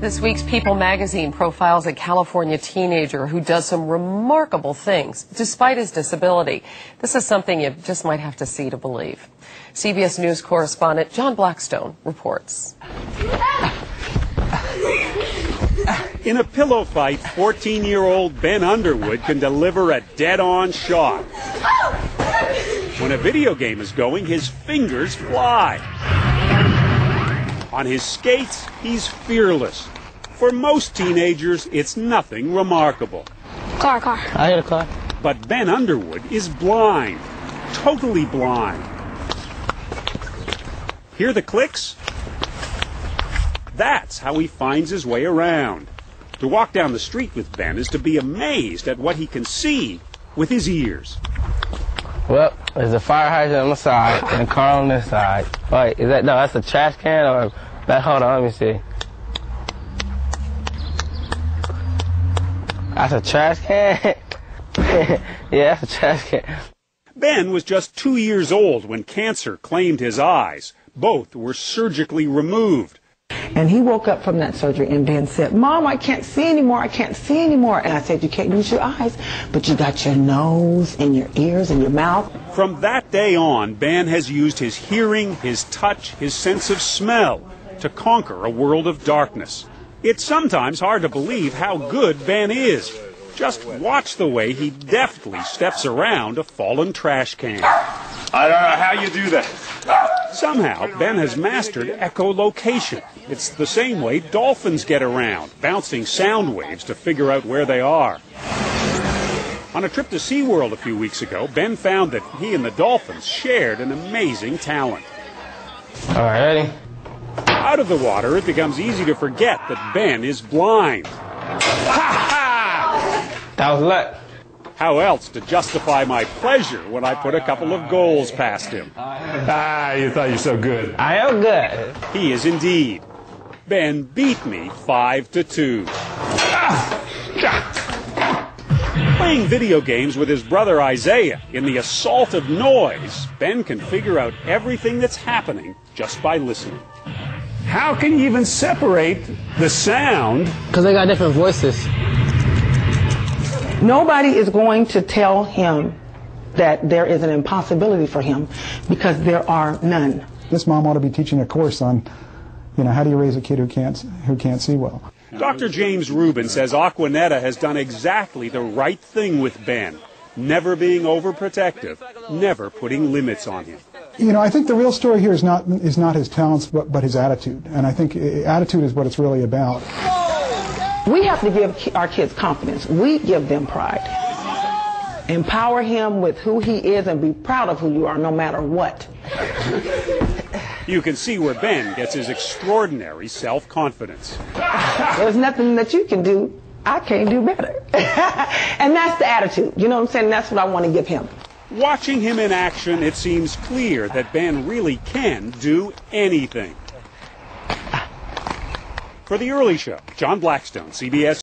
This week's People magazine profiles a California teenager who does some remarkable things despite his disability. This is something you just might have to see to believe. CBS News correspondent John Blackstone reports. In a pillow fight, 14 year old Ben Underwood can deliver a dead on shot. When a video game is going, his fingers fly. On his skates, he's fearless. For most teenagers, it's nothing remarkable. Car, car. I hit a car. But Ben Underwood is blind. Totally blind. Hear the clicks? That's how he finds his way around. To walk down the street with Ben is to be amazed at what he can see with his ears. Well, there's a fire hydrant on the side and a car on this side. Wait, is that no? That's a trash can or that? Hold on, let me see. That's a trash can. yeah, that's a trash can. Ben was just two years old when cancer claimed his eyes. Both were surgically removed. And he woke up from that surgery and Ben said, Mom, I can't see anymore. I can't see anymore. And I said, You can't use your eyes, but you got your nose and your ears and your mouth. From that day on, Ben has used his hearing, his touch, his sense of smell to conquer a world of darkness. It's sometimes hard to believe how good Ben is. Just watch the way he deftly steps around a fallen trash can. I don't know how you do that. Somehow, Ben has mastered echolocation. It's the same way dolphins get around, bouncing sound waves to figure out where they are. On a trip to SeaWorld a few weeks ago, Ben found that he and the dolphins shared an amazing talent. All right, ready? Out of the water, it becomes easy to forget that Ben is blind. Ha ha! That was luck. How else to justify my pleasure when I put a couple of goals past him? Ah, you thought you're so good. I am good. He is indeed. Ben beat me five to two. Playing video games with his brother Isaiah in the assault of noise, Ben can figure out everything that's happening just by listening. How can you even separate the sound? Because they got different voices. Nobody is going to tell him that there is an impossibility for him because there are none. This mom ought to be teaching a course on, you know, how do you raise a kid who can't who can't see well. Dr. James Rubin says Aquanetta has done exactly the right thing with Ben, never being overprotective, never putting limits on him. You know, I think the real story here is not is not his talents, but, but his attitude, and I think uh, attitude is what it's really about. We have to give our kids confidence. We give them pride. Empower him with who he is and be proud of who you are no matter what. You can see where Ben gets his extraordinary self confidence. There's nothing that you can do I can't do better. and that's the attitude. You know what I'm saying? That's what I want to give him. Watching him in action, it seems clear that Ben really can do anything. For the early show, John Blackstone, CBS